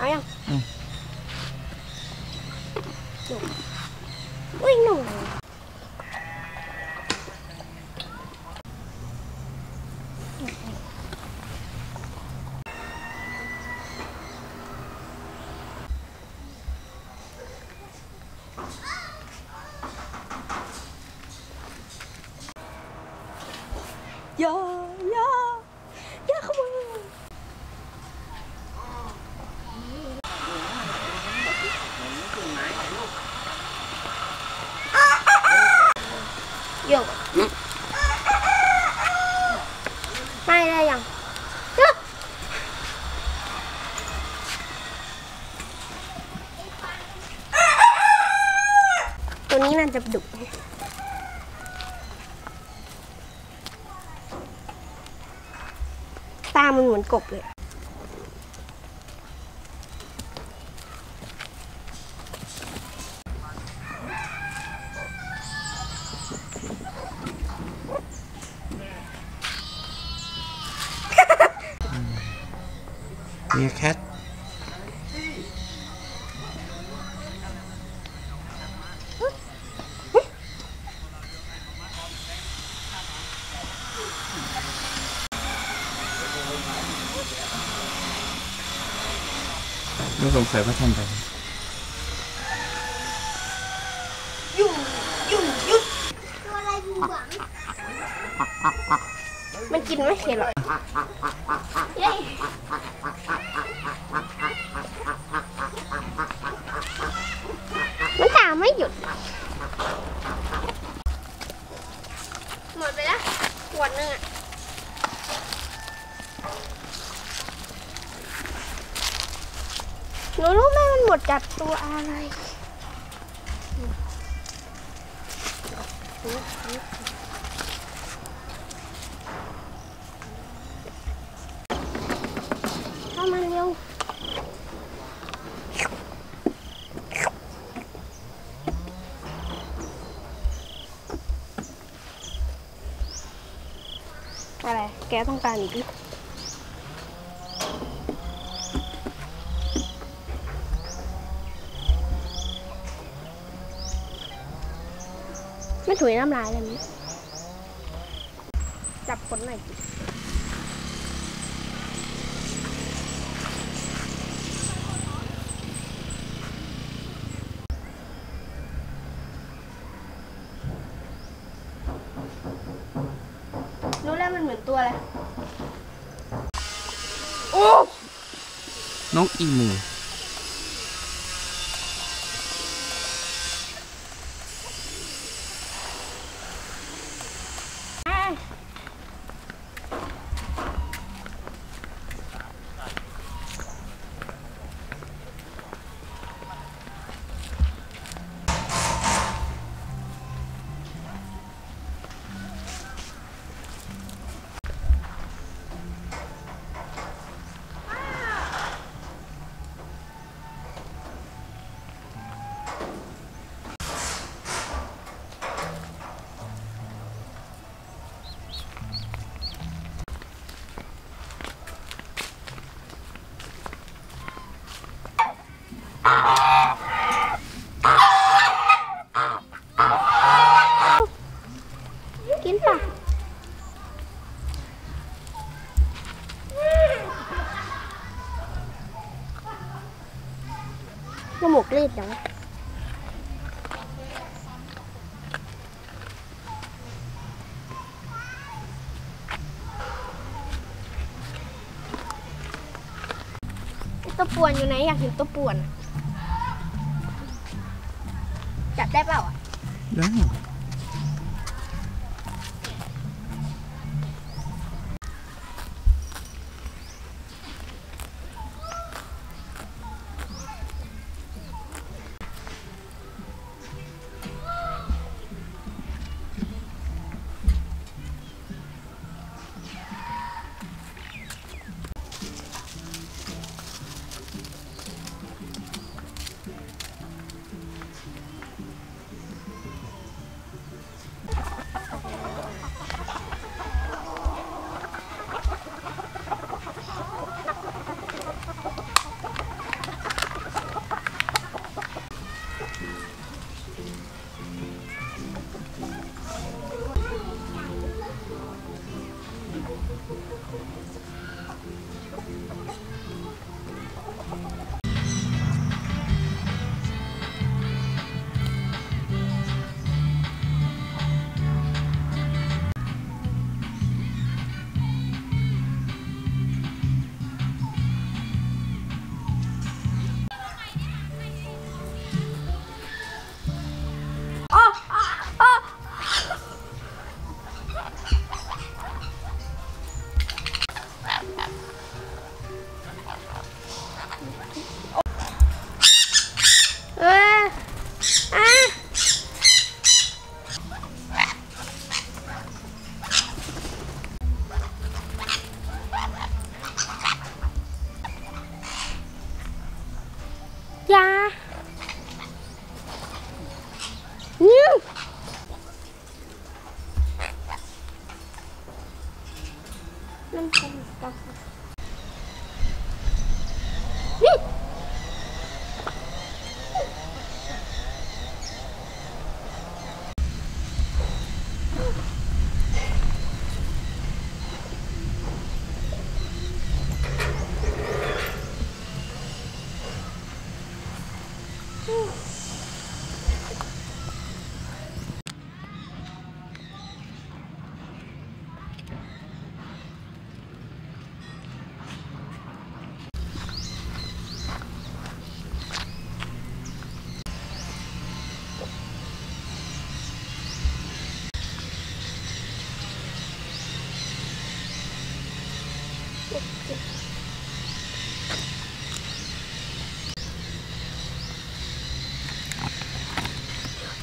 เอายังอืม หนูอุ้ยหนูอย่าอย่าอย่าเข้ามาโยกไม่ได้ยังอ๊ะตัวนี้น่าจะดุตามันเหมือนกบเลย มีแคท ไม่สงสัยว่าทำไปยุ่งยุ่งยุดอะไรอยู่หวังมันกินไม่เข็ดหรอกเย้มันตามไม่หยุด หมดไปแล้วขวดหนึงอะ หนูรู้ไหมมันหมดจากตัวอะไรเข้ามาเร็วอะไร แกต้องการอีก ไม่ถุยน้ำลายเลยมั้ยจับคนหน่อยรู้แล้วมันเหมือนตัวอะไร โอ้ น้องอีมู กินป่ะจมูกรีดจังไอ้ตัวป่วนอยู่ไหนอยากเห็นตัวป่วนอะ ได้เปล่าอะได้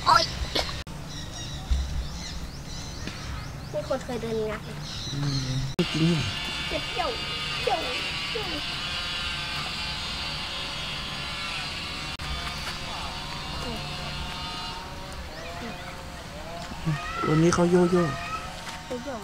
โอ๊ยมีคนเคยเดินงัดไหมจริงเจ็บเจียวเจียวเจียววันนี้เขาโยโย่เจียว